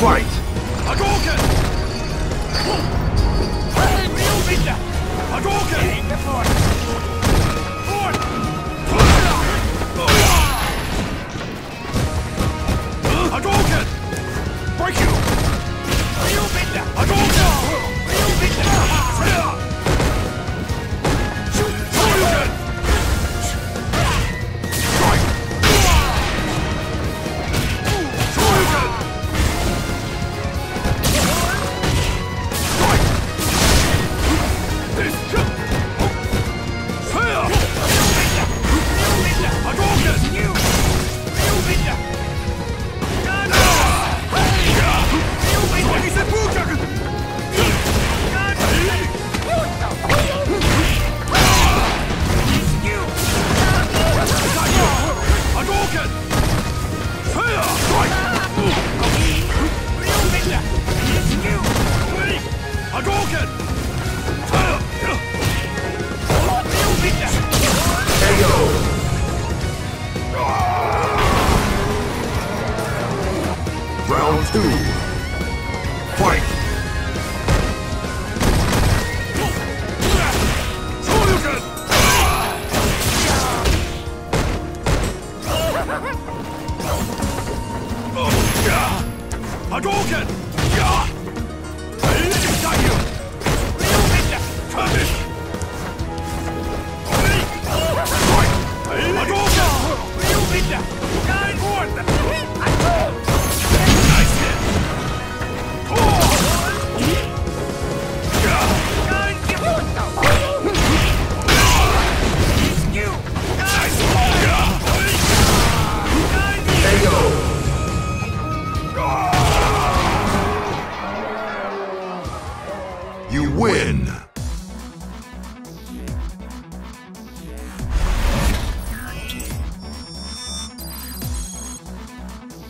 Fight! Two. Fight! Oh, Hadouken! Got win!